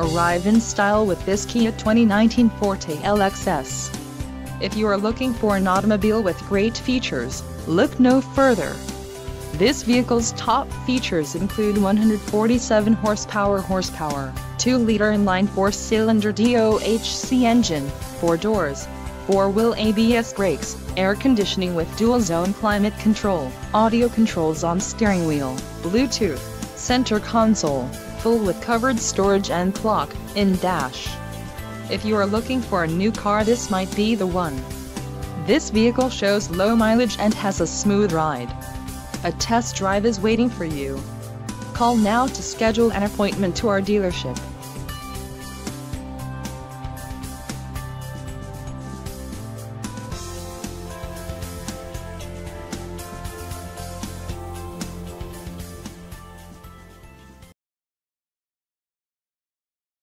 Arrive in style with this Kia 2019 Forte LXS. If you are looking for an automobile with great features, look no further. This vehicle's top features include 147 horsepower horsepower, 2-liter inline 4-cylinder DOHC engine, 4 doors, 4-wheel ABS brakes, air conditioning with dual-zone climate control, audio controls on steering wheel, Bluetooth, center console, full with covered storage and clock, in dash. If you are looking for a new car this might be the one. This vehicle shows low mileage and has a smooth ride. A test drive is waiting for you. Call now to schedule an appointment to our dealership.